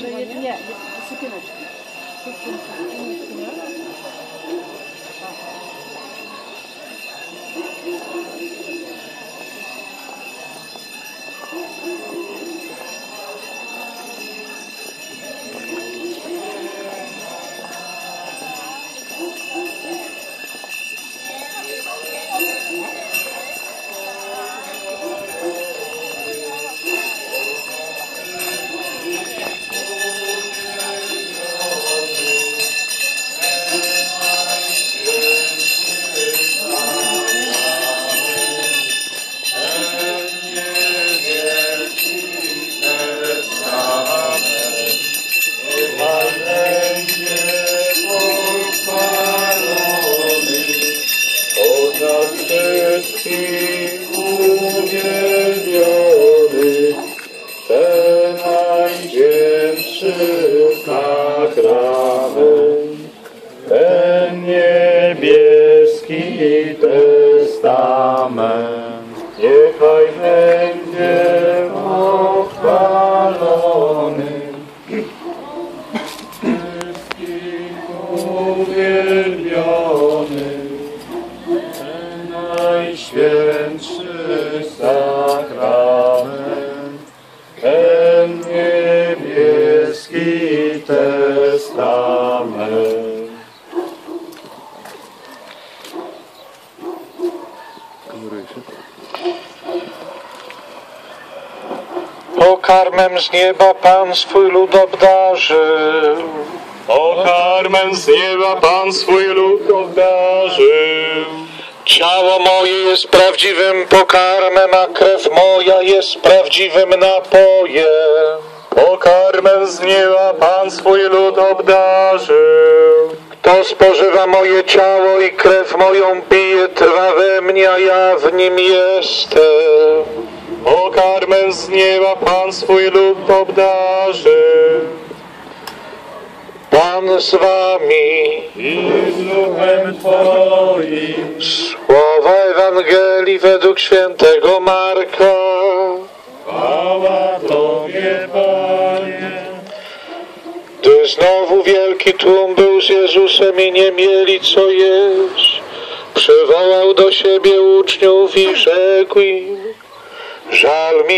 Że jedynie, jest wysypywać. Najświętszy ten niebieski testament, niechaj będzie pochwalony. Wszystkich uwielbiony, ten testament. Pokarmem z nieba Pan swój lud obdarzył. Pokarmem z nieba Pan swój lud obdarzył. Ciało moje jest prawdziwym pokarmem, a krew moja jest prawdziwym napojem. Pokarmem z nieba Pan swój lud obdarzył. Kto spożywa moje ciało i krew moją pije, trwa we mnie, a ja w nim jestem. Pokarmem z nieba Pan swój lud obdarzył. Pan z wami. I z duchem Twoim. Słowa Ewangelii według świętego Marka. Chwała Tobie, Panie. Wielki tłum był z Jezusem i nie mieli co jeść, przywołał do siebie uczniów i rzekł im, żal mi